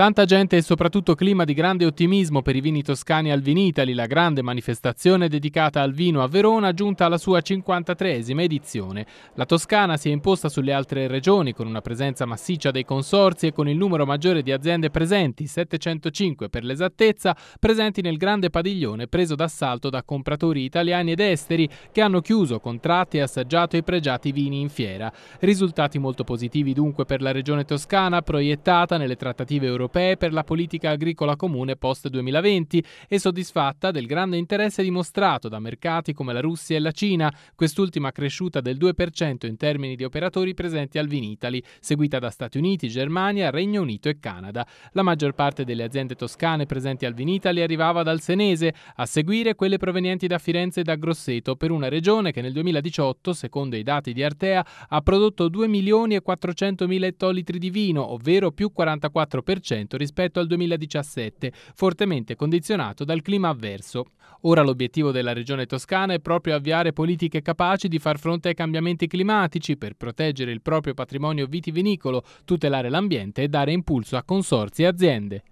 Tanta gente e soprattutto clima di grande ottimismo per i vini toscani al Vinitali, la grande manifestazione dedicata al vino a Verona, giunta alla sua 53esima edizione. La Toscana si è imposta sulle altre regioni con una presenza massiccia dei consorzi e con il numero maggiore di aziende presenti, 705 per l'esattezza, presenti nel grande padiglione preso d'assalto da compratori italiani ed esteri che hanno chiuso contratti e assaggiato i pregiati vini in fiera. Risultati molto positivi dunque per la regione toscana, proiettata nelle trattative europee europee per la politica agricola comune post 2020 e soddisfatta del grande interesse dimostrato da mercati come la Russia e la Cina, quest'ultima cresciuta del 2% in termini di operatori presenti al Vinitali, seguita da Stati Uniti, Germania, Regno Unito e Canada. La maggior parte delle aziende toscane presenti al Vinitali arrivava dal Senese, a seguire quelle provenienti da Firenze e da Grosseto, per una regione che nel 2018, secondo i dati di Artea, ha prodotto 2 milioni e 400 mila ettolitri di vino, ovvero più 44% rispetto al 2017, fortemente condizionato dal clima avverso. Ora l'obiettivo della regione toscana è proprio avviare politiche capaci di far fronte ai cambiamenti climatici per proteggere il proprio patrimonio vitivinicolo, tutelare l'ambiente e dare impulso a consorzi e aziende.